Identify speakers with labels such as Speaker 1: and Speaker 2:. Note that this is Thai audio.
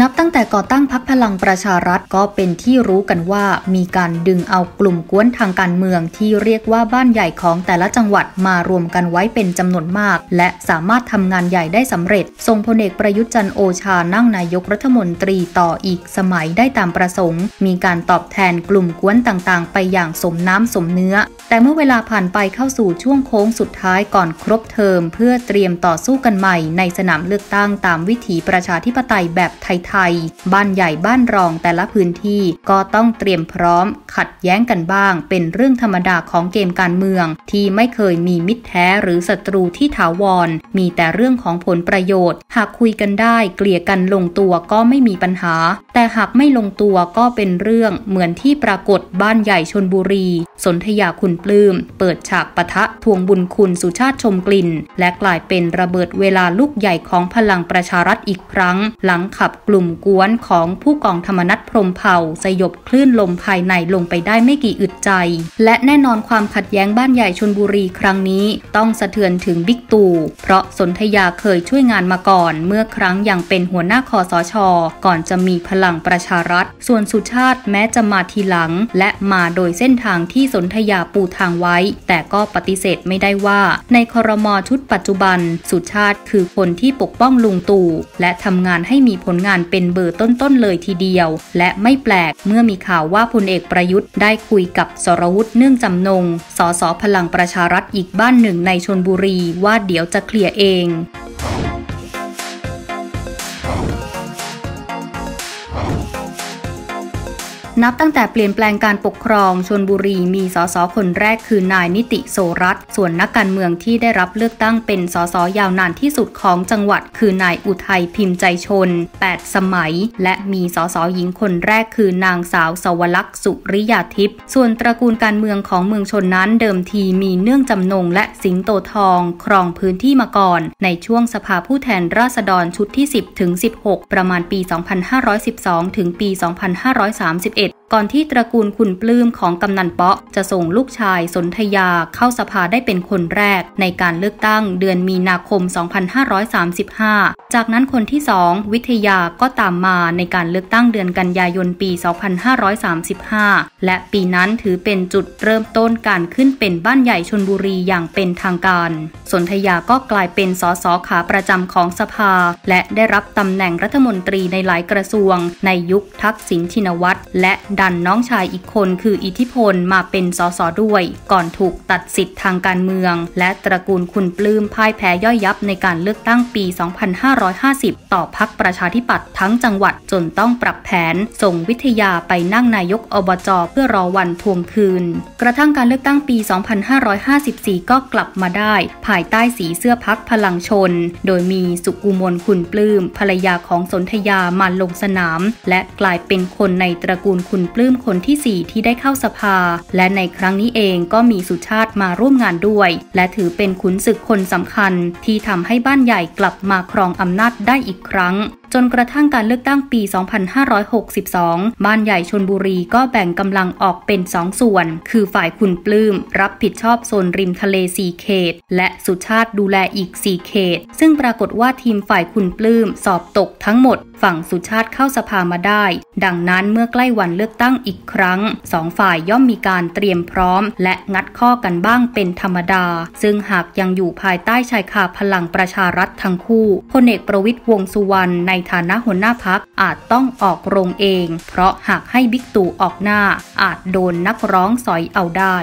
Speaker 1: นับตั้งแต่ก่อตั้งพักพลังประชารัฐก็เป็นที่รู้กันว่ามีการดึงเอากลุ่มกวนทางการเมืองที่เรียกว่าบ้านใหญ่ของแต่ละจังหวัดมารวมกันไว้เป็นจำนวนมาก และสามารถทำงานใหญ่ได้สำเร็จ ทรงพลเอกประยุทธ์จันโอชานั่งนายกรัฐมนตรีต่ออีกสมัยได้ตามประสงค์ มีการตอบแทนกลุ่มกวนต่างๆ ไปอย่างสมน้ำสมเนื้อ แต่เมื่อเวลาผ่านไปเข้าสู่ช่วงโค้งสุดท้ายก่อนครบเทอม เพื่อเตรียมต่อสู้กันใหม่ในสนามเลือกตั้งตามวิถีประชาธิปไตยแบบไทยไทย บ้านใหญ่บ้านรองแต่ละพื้นที่ก็ต้องเตรียมพร้อม ขัดแย้งกันบ้าง เป็นเรื่องธรรมดาของเกมการเมือง ที่ไม่เคยมีมิตรแท้หรือศัตรูที่ถาวร มีแต่เรื่องของผลประโยชน์ หากคุยกันได้เกลี่ยกันลงตัวก็ไม่มีปัญหา แต่หากไม่ลงตัวก็เป็นเรื่องเหมือนที่ปรากฏบ้านใหญ่ชนบุรี สนธยาคุณปลื้ม เปิดฉากปะทะทวงบุญคุณสุชาติชมกลิ่น และกลายเป็นระเบิดเวลาลูกใหญ่ของพลังประชารัฐอีกครั้ง หลังขับกลุ่มกวนของผู้กองธรรมนัฐพรมเผ่าสยบคลื่นลมภายในลงไปได้ไม่กี่อึดใจ และแน่นอนความขัดแย้งบ้านใหญ่ชนบุรีครั้งนี้ต้องสะเทือนถึงบิ๊กตู่ เพราะสนธยาเคยช่วยงานมาก่อน เมื่อครั้งยังเป็นหัวหน้าคอสช ก่อนจะมีพลังประชารัฐ ส่วนสุชาติแม้จะมาทีหลัง และมาโดยเส้นทางที่สนธยาปูทางไว้ แต่ก็ปฏิเสธไม่ได้ว่า ในคอรมอชุดปัจจุบัน สุชาติคือคนที่ปกป้องลุงตู่ และทำงานให้มีผลงานเป็นเบอร์ต้นๆเลยทีเดียว และไม่แปลกเมื่อมีข่าวว่าพลเอกประยุทธ์ได้คุยกับสรวุฒิเนื่องจำนง สสพลังประชารัฐอีกบ้านหนึ่งในชนบุรีว่าเดี๋ยวจะเคลียร์เอง นับตั้งแต่เปลี่ยนแปลงการปกครองชนบุรีมีสสคนแรกคือนายนิติโสรัตส่วนนักการเมืองที่ได้รับเลือกตั้งเป็นสสยาวนานที่สุดของจังหวัด คือนายอุทัยพิมพ์ใจชน 8 สมัย และมีสสหญิงคนแรกคือนางสาวสวรักษ์สุริยาทิพย์ส่วนตระกูลการเมืองของเมืองชนนั้นเดิมทีมีเนื่องจำนงและสิงโตทอง ครองพื้นที่มาก่อน ในช่วงสภาผู้แทนราษฎรชุดที่ 10ถึง16 ประมาณปี 2512 ถึงปี 2531ก่อนที่ตระกูลคุณปลื้มของกำนันเปาะ จะส่งลูกชายสนธยาเข้าสภาได้เป็นคนแรก ในการเลือกตั้งเดือนมีนาคม 2535 จากนั้นคนที่สองวิทยาก็ตามมาในการเลือกตั้งเดือนกันยายนปี 2535 และปีนั้นถือเป็นจุดเริ่มต้นการขึ้นเป็นบ้านใหญ่ชนบุรีอย่างเป็นทางการ สนธยาก็กลายเป็นสสขาประจำของสภา และได้รับตำแหน่งรัฐมนตรีในหลายกระทรวง ในยุคทักษิณชินวัตรและดันน้องชายอีกคนคืออิทธิพลมาเป็นสสด้วย ก่อนถูกตัดสิทธิ์ทางการเมือง และตระกูลคุณปลื้มพ่ายแพ้ย่อยยับในการเลือกตั้งปี 2550 ต่อพักประชาธิปัตย์ทั้งจังหวัดจนต้องปรับแผน ส่งวิทยาไปนั่งนายกอบจเพื่อรอวันทวงคืน กระทั่งการเลือกตั้งปี 2554 ก็กลับมาได้ ภายใต้สีเสื้อพักพลังชน โดยมีสุกุมลคุณปลื้มภรรยาของสนธยามาลงสนาม และกลายเป็นคนในตระกูลคุณปลื้มคนที่ 4 ที่ได้เข้าสภา และในครั้งนี้เองก็มีสุชาติมาร่วมงานด้วย และถือเป็นขุนศึกคนสำคัญที่ทำให้บ้านใหญ่กลับมาครองอำนาจได้อีกครั้ง จนกระทั่งการเลือกตั้งปี 2562 บ้านใหญ่ชนบุรีก็แบ่งกำลังออกเป็นสองส่วน คือฝ่ายคุณปลื้ม รับผิดชอบโซนริมทะเล 4 เขต และสุชาติดูแลอีก 4 เขต ซึ่งปรากฏว่าทีมฝ่ายคุณปลื้ม สอบตกทั้งหมด ฝั่งสุชาติเข้าสภามาได้ ดังนั้นเมื่อใกล้วันเลือกตั้งอีกครั้งสองฝ่ายย่อมมีการเตรียมพร้อม และงัดข้อกันบ้างเป็นธรรมดา ซึ่งหากยังอยู่ภายใต้ชายคาพลังประชารัฐทั้งคู่พลเอกประวิตยวงสุวรรณในฐานะหัวหน้าพักอาจต้องออกโรงเอง เพราะหากให้บิ๊กตู่ออกหน้าอาจโดนนักร้องสอยเอาได้